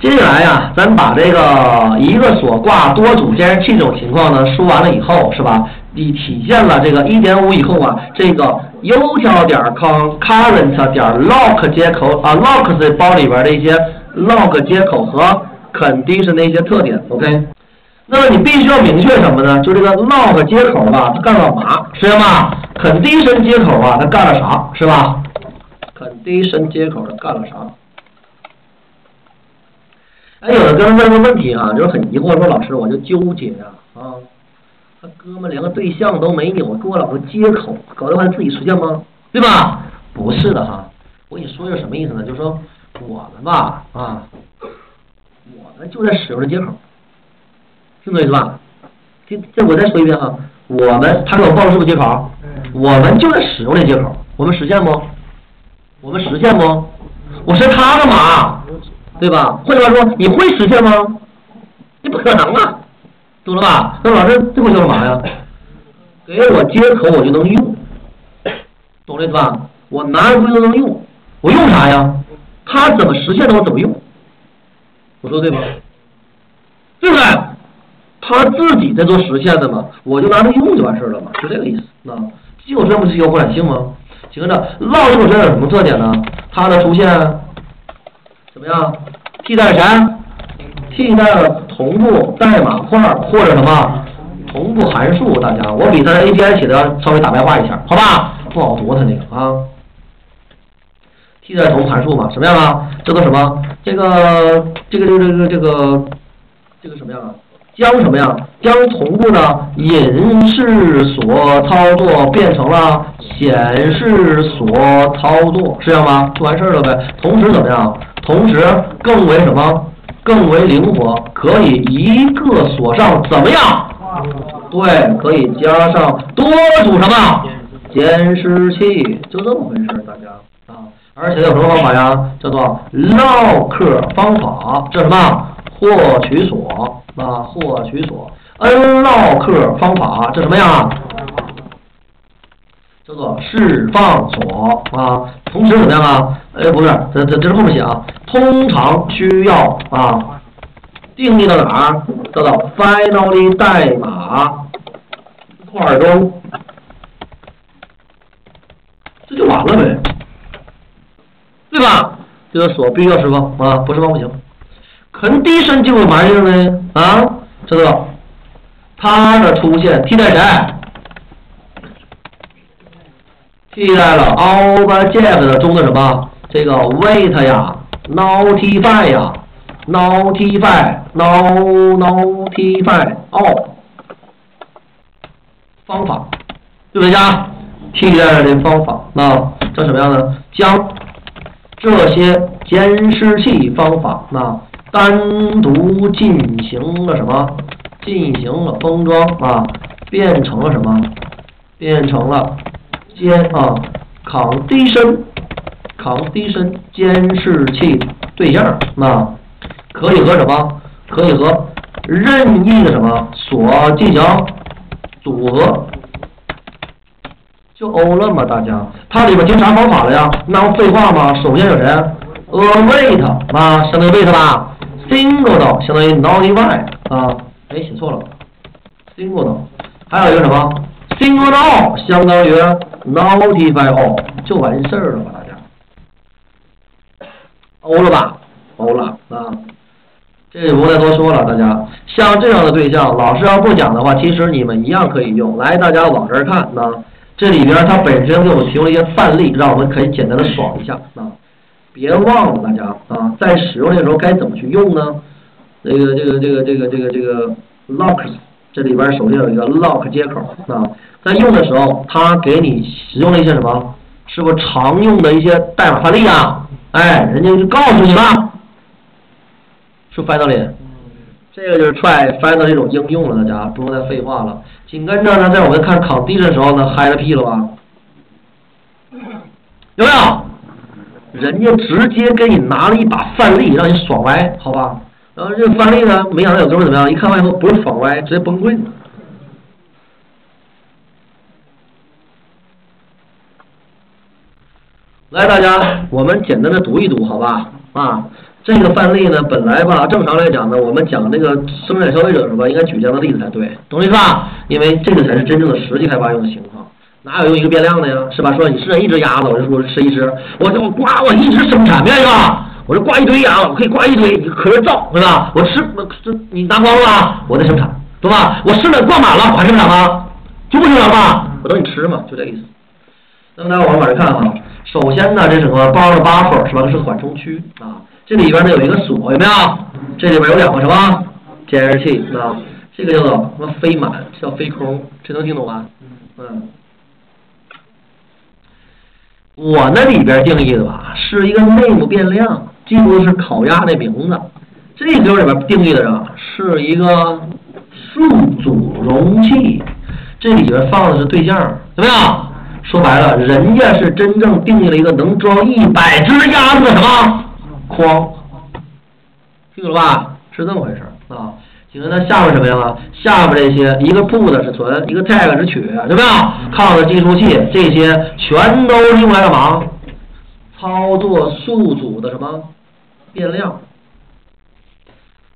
接下来呀，咱把这个一个锁挂多组监视器这种情况呢说完了以后，是吧？你体现了这个一点五以后啊，这个 u 条点 concurrent 点 lock 接口啊，lock 这包里边的一些 lock 接口和 condition 的一些特点，OK。那么你必须要明确什么呢？就这个 lock 接口吧，它干了嘛？是吧？condition 接口啊，它干了啥？是吧？condition 接口它干了啥？哎，有的哥们问个问题啊，就是很疑惑，说老师，我就纠结呀啊，他哥们连个对象都没有，给我老婆接口，搞得他自己实现吗？对吧？不是的哈，我跟你说一个什么意思呢？就是说我们吧啊，我们就在使用这接口。听懂意思吧？这这我再说一遍哈，我们他给我报的是不是接口？我们就在使用这接口，我们实现不？我们实现不？我是他干嘛？对吧？换句话说，你会实现吗？你不可能啊，懂了吧？那老师这会叫干嘛呀？给我接口我就能用，懂这意思吧？我拿着东西都能用，我用啥呀？他怎么实现的我怎么用？我说对吗？对不对？他自己在做实现的嘛，我就拿着用就完事了嘛，就这个意思。那既有这不是有扩展性吗？紧着，log 这有什么特点呢？它的出现怎么样？替代啥？替代了同步代码块或者什么同步函数。大家，我比它 API 写的稍微打白话一下，好吧？不好读它那个啊。替代同步函数嘛，什么样啊？叫做什么？这个这个这个这个这个这个什么样啊？将什么呀？将同步的隐式锁操作变成了显示锁操作，是这样吗？就完事儿了呗。同时怎么样？同时更为什么？更为灵活，可以一个锁上怎么样？对，可以加上多组什么？监视器，就这么回事儿，大家啊。而且有什么方法呀？叫做 lock 方法，这什么？获取锁。啊，获取锁，unlock 方法，这什么呀？叫做释放锁啊。同时怎么样啊？哎，不是，这这这是后面写啊。通常需要啊，定义到哪儿？叫到 finally 代码块中，这就完了呗，对吧？这个锁必须要释放啊，不释放不行。Condition 就玩意儿呢啊，知道它的出现替代谁？替代了 object 中的什么？这个 wait 呀，notify 呀，notify，no notify 哦，方法对不对呀？替代的方法那叫什么样呢？将这些监视器方法那。单独进行了什么？进行了封装啊，变成了什么？变成了监啊，condition，condition 监视器对象啊，可以和什么？可以和任意的什么所进行组合，就欧了吗？大家，它里边听啥方法了呀？那不废话吗？首先有谁？await 啊，相当于 wait 吧？single 到相当于 notify 啊，哎写错了，single，还有一个什么？Single 到相当于 notify all 就完事儿了吧大家，欧了吧，欧了啊，这就不再多说了大家，像这样的对象，老师要不讲的话，其实你们一样可以用，来大家往这儿看啊，这里边它本身给我们提供了一些范例，让我们可以简单的爽一下啊。别忘了，大家啊，在使用的时候该怎么去用呢？这个、这个、这个、这个、这个、这个 lock，这里边首先有一个 lock 接口啊，在用的时候，它给你使用了一些什么？是不是常用的一些代码范例啊？哎，人家就告诉你了，是 finally，这个就是 try finally 这种应用了，大家不用再废话了。紧跟着呢，在我们看 copy 的时候呢，嗨了屁了吧？有没有？人家直接给你拿了一把范例，让你爽歪，好吧？然后这个范例呢，没想到有哥们怎么样？一看完以后不是爽歪，直接崩溃了。来，大家，我们简单的读一读，好吧？啊，这个范例呢，本来吧，正常来讲呢，我们讲这个生产消费者是吧，应该举这样的例子才对，懂我意思吧？因为这个才是真正的实际开发用的情况，哪有用一个变量的呀？是吧？说你是一只鸭子，我就说吃一只，我我挂我一直生产，明白吧？我这挂一堆鸭子，我可以挂一堆，可是造，对吧？我吃，我这你拿光了吧？我在生产，对吧？我生产挂满了，我还生产吗？就不生产吧？我等你吃嘛，就这意思。那么大家往往这看哈，首先呢，这是什么包的 buffer 是吧？这是缓冲区啊。这里边呢有一个锁，有没有？这里边有两个什么监视器啊？这个叫做什么飞满，叫飞空，这能听懂吗？嗯。我那里边定义的吧，是一个 name 变量，记住是烤鸭那名字。这个里边定义的啊，是一个数组容器，这里边放的是对象，怎么样？说白了，人家是真正定义了一个能装一百只鸭子的什么？框，清楚了吧？是这么回事啊。紧着它下面什么呀？下面这些，一个 put 是存，一个 tag 是取，对吧？count 计数器这些全都用来干嘛？操作数组的什么变量？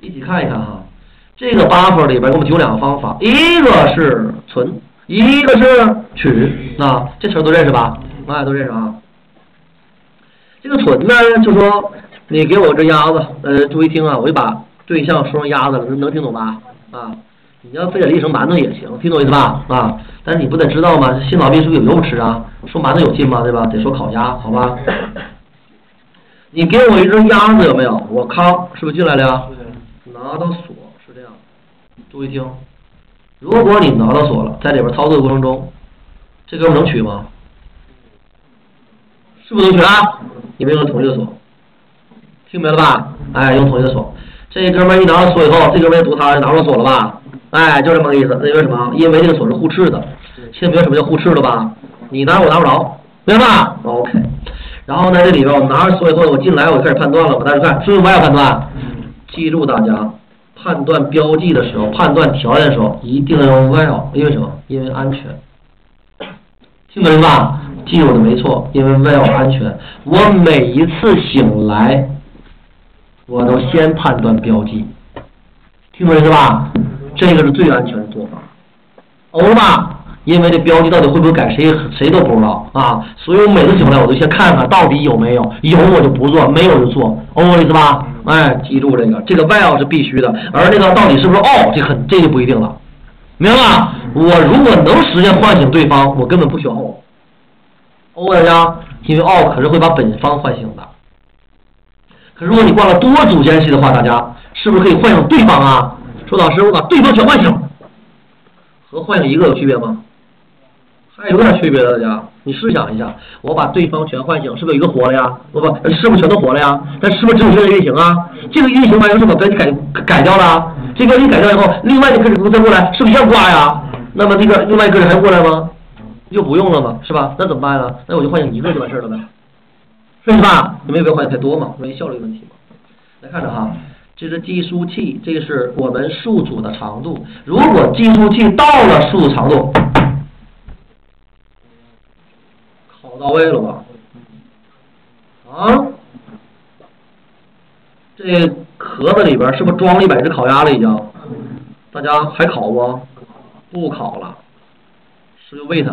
一起看一看哈。这个 buffer 里边给我们提供两个方法，一个是存，一个是取。啊，这词都认识吧？大家都认识啊。这个存呢，就说。你给我只鸭子，呃，注意听啊，我就把对象说成鸭子了，能能听懂吧？啊，你要非得立成馒头也行，听懂意思吧？啊，但是你不得知道吗？心脑病是不是有肉吃啊，说馒头有劲吗？对吧？得说烤鸭，好吧？你给我一只鸭子有没有？我康是不是进来了呀？拿到锁是这样，注意听，如果你拿到锁了，在里边操作的过程中，这哥们能取吗？是不是能取啊？你们用同一个锁。听明白了吧？哎，用同一个锁。这哥们儿一拿到锁以后，这哥们儿读它就拿到锁了吧？哎，就这么个意思。那因为什么？因为这个锁是互斥的。现在明白什么叫互斥了吧？你拿我拿不着，明白吧？OK。然后呢，这里边我拿着锁以后，我进来我开始判断了。我大家看，是不是我要判断？记住大家，判断标记的时候，判断条件的时候，一定要用 while，因为什么？因为安全。听懂了吧？记住的没错，因为 while 安全。我每一次醒来。我都先判断标记，听懂意思吧？这个是最安全的做法。哦了吧？因为这标记到底会不会改，谁谁都不知道啊。所以我每次醒来，我都先看看到底有没有，有我就不做，没有就做。哦了意思吧？哎，记住这个，这个 while 是必须的，而那个到底是不是 all，、哦，这很这就不一定了，明白吧？我如果能实现唤醒对方，我根本不需要哦。哦大家，因为 all 可是会把本方唤醒的。如果你挂了多组间隙的话，大家是不是可以唤醒对方啊？说老师，我把对方全唤醒，和唤醒一个有区别吗？还有点区别的，大家，你试想一下，我把对方全唤醒，是不是一个活了呀？不不，是不是全都活了呀？但是不是只有一个运行啊？这个运行完以后，是把标题改改掉了，这个标题改掉以后，另外一个人再过来，是不是一样挂呀？那么这个另外一个人还过来吗？又不用了吗？是吧？那怎么办呢？那我就唤醒一个就完事儿了呗。是吧？你们有没有换太多嘛？关于效率问题嘛？来看着哈，这是计数器，这是我们数组的长度。如果计数器到了数组长度，考到位了吧？啊？这壳子里边是不是装了一百只烤鸭了？已经？大家还烤不？不烤了，是不是 wait？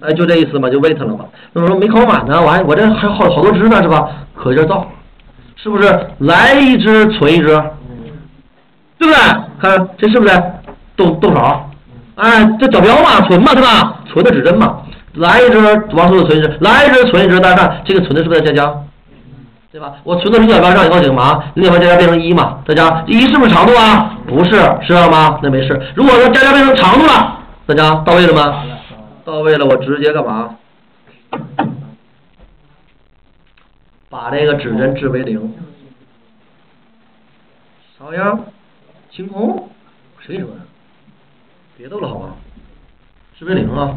哎，就这意思嘛，就 wait 了嘛。那么说没考满呢，我还我这还好好多只呢，是吧？可劲造，是不是？来一只存一只，对不对？看这是不是动动手？哎，这找标嘛，存嘛，对吧？存的指针嘛。来一只往数的存一只，来一只存一只，大家看这个存的是不是在加加？对吧？我存到零点八上以后干嘛？零点八加加变成一嘛？大家一是不是长度啊？不是，知道吗？那没事。如果说加加变成长度了，大家到位了吗？到位了，我直接干嘛？把这个指针置为零。啥样？清空？谁说的？别逗了，好吧？置为零啊！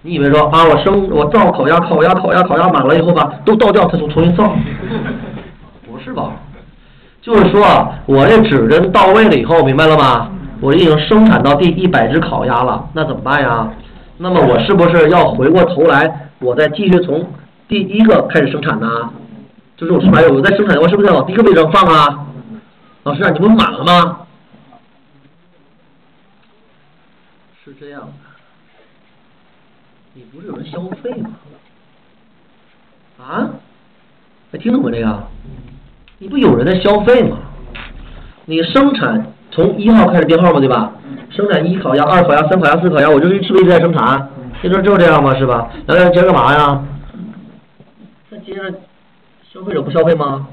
你以为说啊，我生我造烤鸭，烤鸭，烤鸭，烤鸭满了以后吧，都倒掉，它重重新造？不是吧？就是说啊，我这指针到位了以后，明白了吗？我已经生产到第一百只烤鸭了，那怎么办呀？那么我是不是要回过头来，我再继续从第一个开始生产呢？就是我是买有在生产的话，是不是要往第一个位置上放啊？老师啊，你不是满了吗？是这样的，你不是有人消费吗？啊？还听懂没这个？你不有人在消费吗？你生产从一号开始编号嘛，对吧？生产一烤鸭、二烤鸭、三烤鸭、四烤鸭，我就是是不是一直在生产？现在就这样嘛，是吧？来来，接着干嘛呀？那接着消费者不消费吗？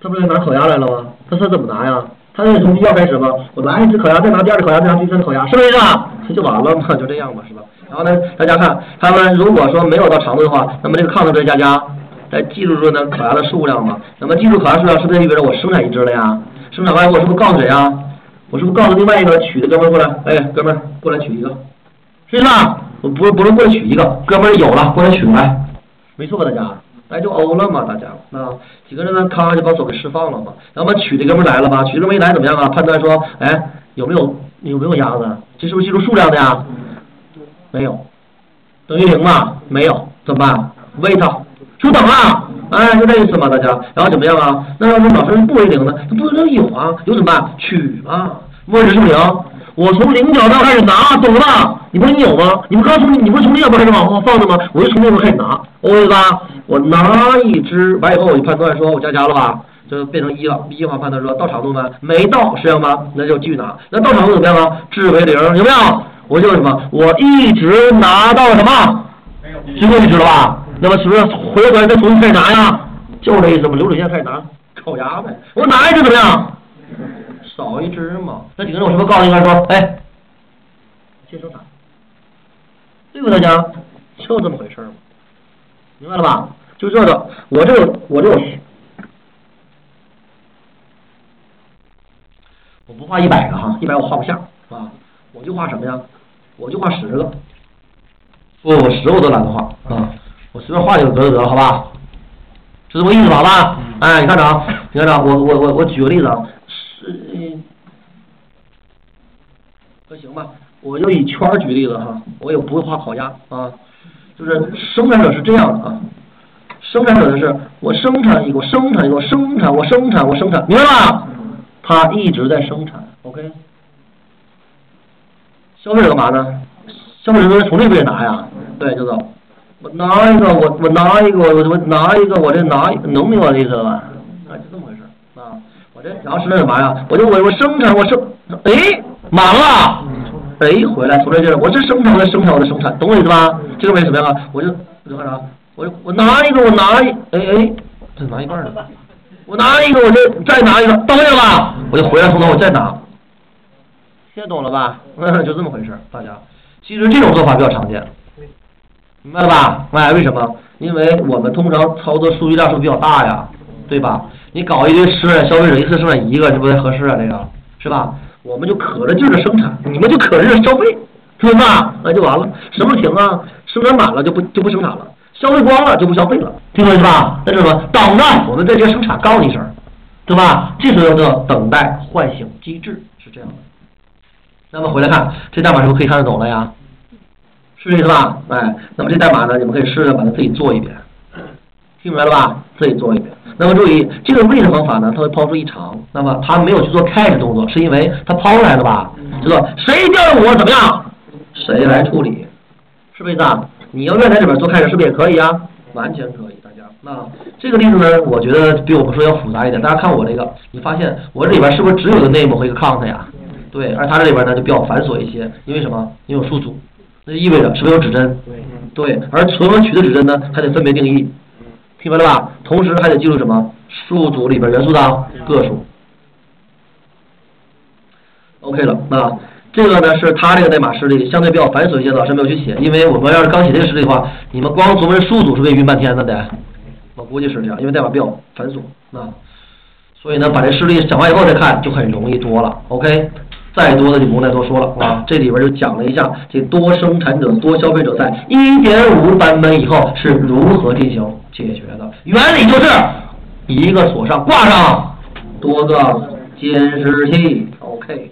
他不是拿烤鸭来了吗？他他怎么拿呀？他得从一号开始吗？我拿一只烤鸭，再拿第二只烤鸭，再拿第三只烤鸭，是不是这样？这就完了嘛，就这样嘛，是吧？然后呢，大家看，他们如果说没有到长度的话，那么这个抗再加加，再记住住呢烤鸭的数量嘛。那么记住烤鸭数量，是不是意味着我生产一只了呀？生产完以后，我是不是告诉谁呀？我是不是告诉另外一个取的哥们过来？哎，哥们儿过来取一个，是不是？我不是不是过来取一个，哥们儿有了，过来取来，没错吧，大家？哎，就欧了嘛，大家啊，几个人呢，咔就把手给释放了嘛。然后把取的哥们来了吧？取的哥们一来怎么样啊？判断说，哎，有没有有没有鸭子？这是不是记住数量的呀？没有，等于零嘛？没有，怎么办？wait，稍等啊！哎，就这意思嘛，大家。然后怎么样啊？那要是老师不为零呢？他不能有啊？有怎么办？取嘛？末值是零，我从零角到开始拿，懂了吧？你不是你有吗？你不刚从你不是从那边开始往后放的吗？我就从那边开始拿，OK 吧？我拿一只完以后，我就判断说，我加加了吧，就变成一了。一的话判断说到长度没？没到，是这样吗？那就继续拿。那到长度怎么样啊？至为零，有没有？我就是什么？我一直拿到什么？最后一只了吧？那么是不是回过来再重新开始拿呀？就这意思嘛。流水线开始拿烤鸭呗。我拿一只怎么样？少一只嘛。那几个人我是不是告诉应该说，哎，接生产，对不大家？就这么回事嘛。明白了吧？就这个，我这个我这个，我不画一百个哈，一百我画不下啊，我就画什么呀？我就画十个，不，我十个我都懒得画啊，我随便画一个得了，好吧？知道我意思吧？好吧？哎，你看着啊，你看着，我我我我举个例子啊，是，那行吧，我就以圈举例子哈，我也不会画烤鸭啊。就是生产者是这样的啊，生产者的是我生产一个，我生产一个，我生产，我生产，我生产，明白吧？他一直在生产，OK。消费者干嘛呢？消费者从这边拿呀，对，就是我拿一个，我我拿一个，我我拿一个，我这拿能明白我的意思了吧？啊，就这么回事啊。我这然后是那什么呀？我就我我生产，我生，哎，满了。哎，回来从这地儿，我这生产我的生产我的生产，懂我意思吧？这个为什么呀？我就我就干啥？我就我拿一个，我拿一，哎哎，这拿一半了。我拿一个，我就再拿一个，到位了吧？我就回来从头我再拿。现在懂了吧？嗯，就这么回事大家。其实这种做法比较常见，明白了吧？哎，为什么？因为我们通常操作数据量是不是比较大呀，对吧？你搞一堆生产消费者一次生产一个，这不太合适啊？这个是吧？我们就可着劲的生产，你们就可着劲消费，是吧？那就完了。什么停啊？生产满了就不就不生产了，消费光了就不消费了，听懂意思吧？那什么？等着，我们在这生产，告诉你一声，对吧？这时候叫等待唤醒机制，是这样的。那么回来看，这代码是不是可以看得懂了呀？是这意思吧？哎，那么这代码呢，你们可以试着把它自己做一遍，听明白了吧？自己做一遍。那么注意，这个 wait 方法呢，它会抛出一长，那么它没有去做 catch 动作，是因为它抛出来的吧？知道谁调用我怎么样？谁来处理？是不是意思啊？你要愿在这边做 catch 是不是也可以啊？完全可以，大家。那这个例子呢，我觉得比我们说要复杂一点。大家看我这个，你发现我这里边是不是只有一个 name 和一个 count 呀？对，而它这里边呢就比较繁琐一些，因为什么？因为有数组，那就意味着是不是有指针？对。对，而存和取的指针呢，还得分别定义。听明白了吧？同时还得记住什么？数组里边元素的个数。OK 了，那这个呢是它这个代码示例，相对比较繁琐一些，老师没有去写，因为我们要是刚写这个示例的话，你们光琢磨数组是不是晕半天的得？我估计是这样，因为代码比较繁琐啊。所以呢，把这示例讲完以后再看就很容易多了。OK。再多的就不用再多说了啊！这里边就讲了一下这多生产者、多消费者在1.5版本以后是如何进行解决的。原理就是一个锁上挂上多个监视器。OK。